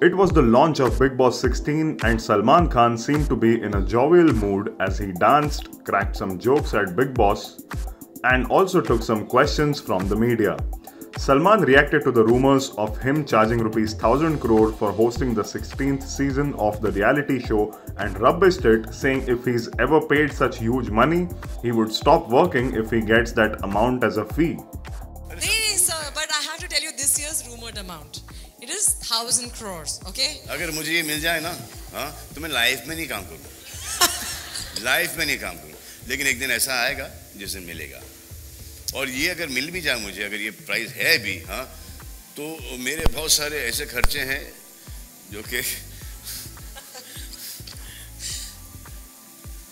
It was the launch of Bigg Boss 16 and Salman Khan seemed to be in a jovial mood as he danced, cracked some jokes at Bigg Boss, and also took some questions from the media. Salman reacted to the rumors of him charging rupees 1000 crore for hosting the 16th season of the reality show and rubbished it, saying if he's ever paid such huge money, he would stop working if he gets that amount as a fee. Hey, sir, but I have to tell you this year's rumored amount. It is thousand crores, okay? अगर मुझे ये मिल जाए ना हाँ तो मैं life में नहीं काम करूँ लाइफ में नहीं काम करूँ लेकिन एक दिन ऐसा आएगा जिस दिन मिलेगा। और ये अगर मिल भी जाए मुझे अगर ये प्राइस है भी हाँ तो मेरे बहुत सारे ऐसे खर्चे हैं जो कि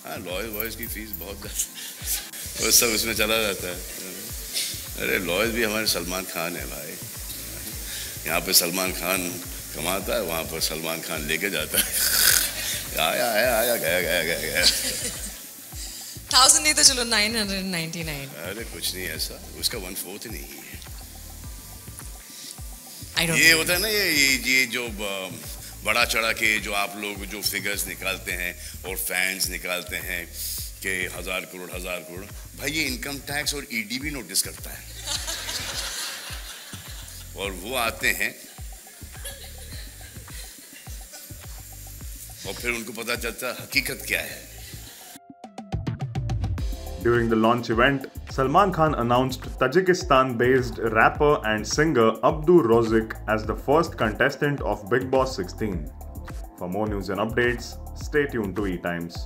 हाँ लॉयर वॉयर्स की फ़ीस बहुत वो सब उसमें चला जाता है। अरे लॉयर भी हमारे सलमान खान है भाई। यहाँ पे सलमान खान कमाता है वहाँ पर सलमान खान लेके जाता है। आया आया आया गया गया गया गया। थाउज़ेंड नहीं तो चलो नाइन हंड्रेड नाइन्टी नाइन। अरे कुछ नहीं ऐसा उसका वन फोर्थ नहीं है। ये होता है ना ये ये, ये जो बड़ा चढ़ा के जो आप लोग जो फिगर्स निकालते हैं और फैंस निकालते हैं कि हज़ार करोड़ हज़ार करोड़ भाई ये इनकम टैक्स और ईडी भी नोटिस करता है। और वो आते हैं और फिर उनको पता चलता हकीकत क्या है During the launch event, Salman Khan announced Tajikistan based rapper and singer Abdu Rozik as the first contestant of Bigg Boss 16. For more news and updates, stay tuned to E Times.